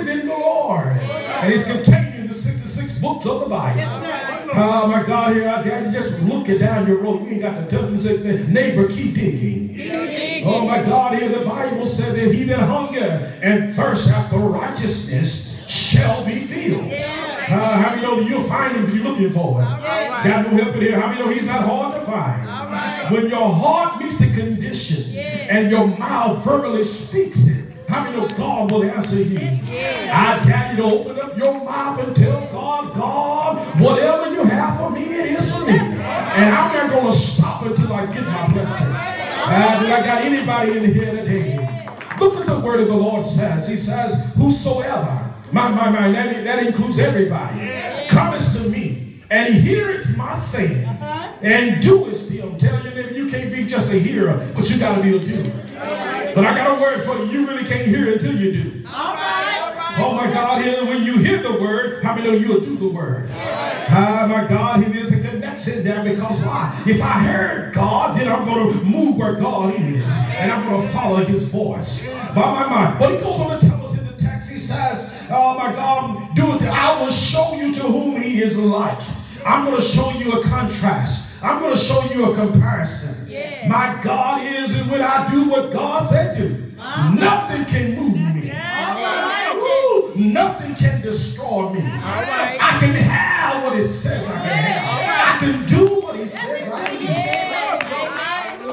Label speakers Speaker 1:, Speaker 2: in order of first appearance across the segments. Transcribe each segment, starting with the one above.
Speaker 1: is in the Lord. And it's contained in the 66 books of the Bible. Oh my God, here I got you just looking down your road. You ain't got to tell them, say, neighbor, keep digging. Oh my God, here the Bible said that he that hunger and thirst after righteousness shall be filled. Uh, how many know that you'll find him if you're looking for him? God no help in here. How many know he's not hard to find? When your heart meets the condition and your mouth verbally speaks it, how many know God will answer you? I dare you to open up your mouth and tell God, God, whatever you have for me, it is for me. And I'm not going to stop until I get my blessing. Uh, do I got anybody in here today? Look at the word of the Lord says. He says, whosoever, my, my, my, that, that includes everybody, cometh to me and heareth my saying and doest him. Tell your neighbor, you can't be just a hearer, but you got to be a doer. But I got a word for you. You really can't hear it until you do.
Speaker 2: All right.
Speaker 1: Oh my God, here when you hear the word, how many know you'll do the word? Ah, my God, it is a connection there because why? If I heard God, then I'm going to move where God is. And I'm going to follow his voice. My, my, my. But he goes on to tell us in the text, he says, oh my God, do it. I will show you to whom he is like. I'm going to show you a contrast. I'm going to show you a comparison.
Speaker 2: Yeah.
Speaker 1: My God is, and when I do what God said do, nothing can move me.
Speaker 2: All right.
Speaker 1: Woo, nothing can destroy me.
Speaker 2: right.
Speaker 1: I can have what it says I can have. I can do what it says I can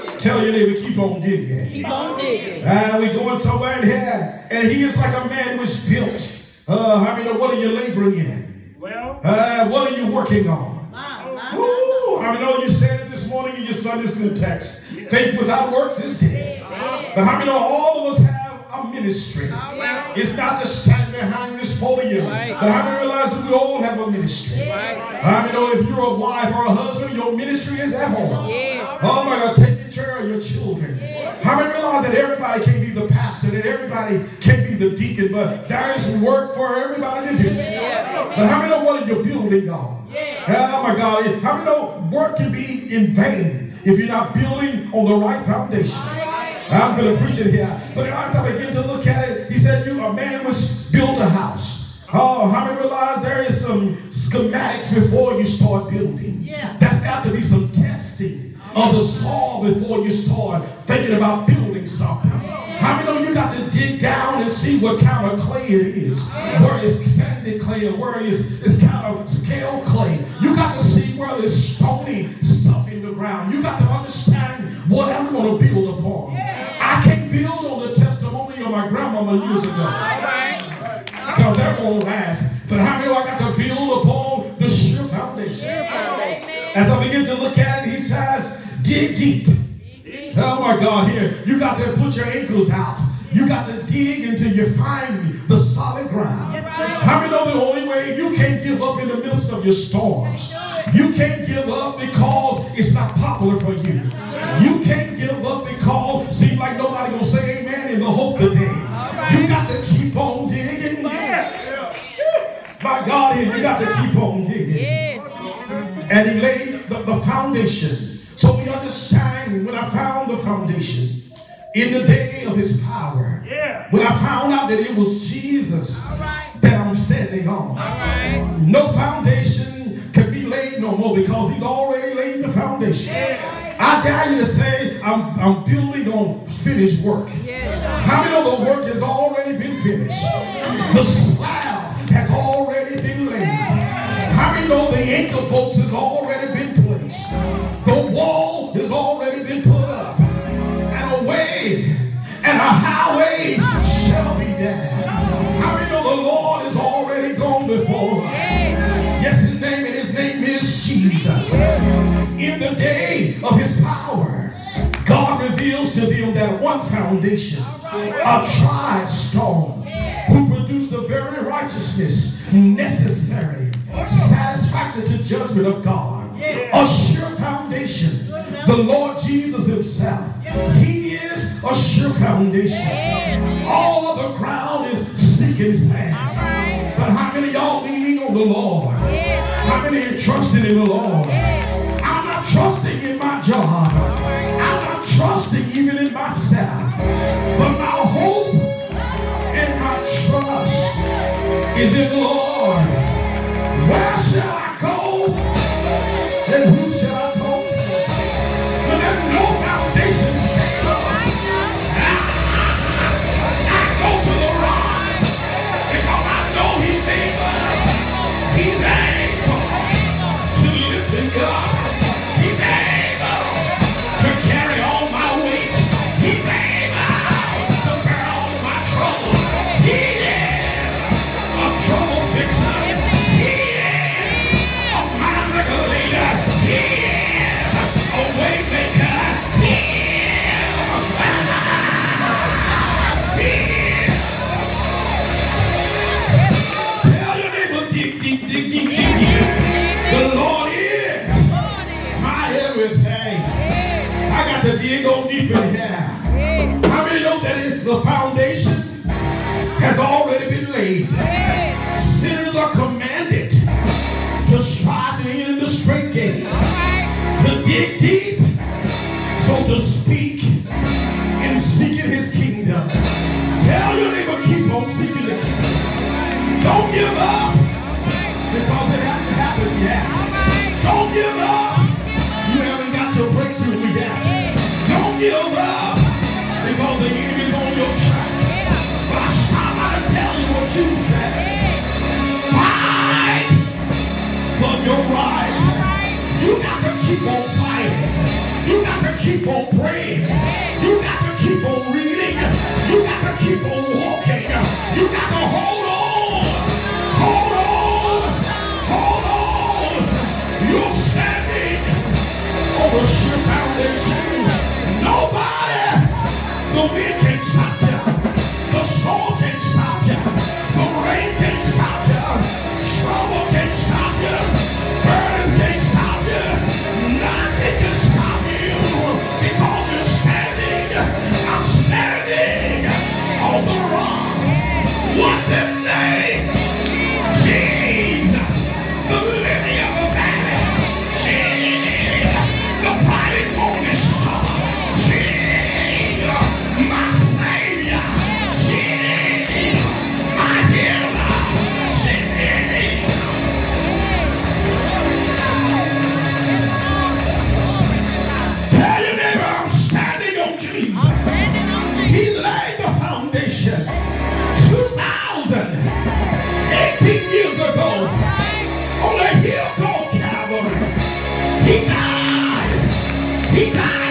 Speaker 1: do. Tell your neighbor, keep on digging.
Speaker 2: Keep on digging.
Speaker 1: Ah, we going somewhere in here, and he is like a man which built. Uh, I mean, what are you laboring in?
Speaker 3: Well,
Speaker 1: Uh, what are you working on?
Speaker 2: My, my,
Speaker 1: Woo! I mean, know you said your Sunday school text. Faith without works is dead. But how many know all of us have a ministry? It's not to stand behind this podium. But how many realize that we all have a ministry? How many know if you're a wife or a husband, your ministry is at home?
Speaker 2: Yes.
Speaker 1: Oh my God, taking care of your children. How many realize that everybody can't be the pastor, that everybody can't be the deacon, but there is work for everybody to do. But how many know what are you building on? Oh my God, how many know work can be in vain if you're not building on the right foundation? I'm going to preach it here. But as I begin to look at it, he said, You a man which built a house. Oh, how many realize there is some schematics before you start building?
Speaker 2: Yeah.
Speaker 1: That's got to be some testing of the soil before you start thinking about building something. How many know you got to dig down and see what kind of clay it is? Where is sandy clay and where is it's kind of scale clay? You got to see where it's stuff in the ground. You got to understand what I'm going to build upon. I can't build on the testimony of my grandmama years ago. Because that won't last. But how many know I got to build upon the sure foundation? As I begin to look at it, he says, dig deep. Oh my God, here, you got to put your ankles out. You got to dig until you find the solid ground. How many know the only way you can't give up in the midst of your storms? You can't give up because it's not popular for you. You can't give up because seems like nobody gonna say amen in the hope today. You got to keep on digging. My God, you got to keep on digging
Speaker 2: Yes.
Speaker 1: and he laid the, the foundation. So we understand when I found the foundation in the day of his power,
Speaker 3: Yeah.
Speaker 1: when I found out that it was Jesus that I'm standing on. No foundation because he's already laid the foundation. I dare you to say I'm, I'm building on finished work. How many know the work has already been finished? The slab has already been laid. How many know the anchor bolts has already been placed? The wall has already been put up. And a way and a highway that one foundation, a tried stone, who produced the very righteousness necessary, satisfactory to judgment of God, a sure foundation, the Lord Jesus himself. He is a sure foundation. All of the ground is sinking sand. But how many of y'all leaning on the Lord? How many are trusting in the Lord? I'm not trusting in my job. I'm not trusting Is it Lord? Don't give up. Because it has to happen yet. Don't give up. You haven't got your breakthrough yet. Don't give up. Because the enemy's on your track. But I try to tell you what you said. Fight for your right. You got to keep on fighting. You got to keep on praying. You got to keep on reading. You got to keep on walking. You got to hold the rock. What's it? Viva!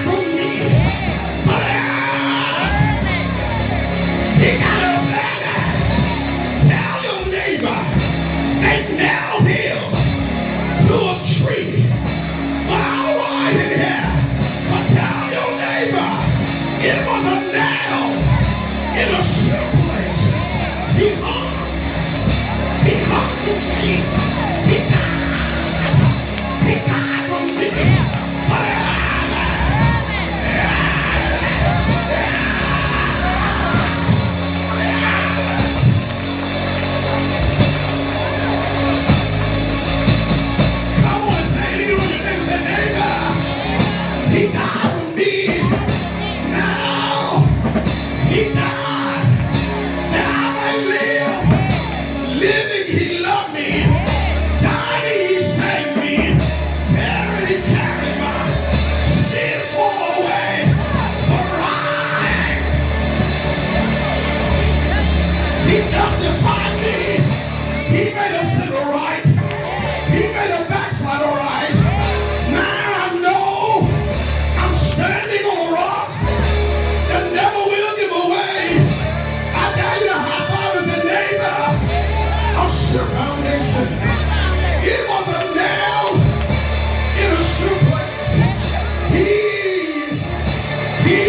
Speaker 1: He,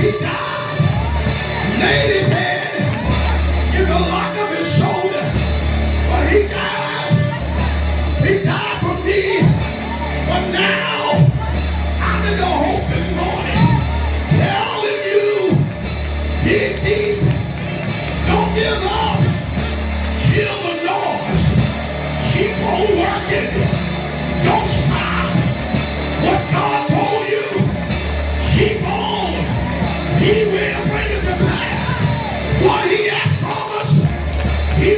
Speaker 1: he died. Laid his head in the lock of his shoulder. But he died. He died for me. But now, I'm in the open morning. Telling you, deep. Don't give up. The noise. Keep on working. Don't stop. What God He will bring it to pass. What he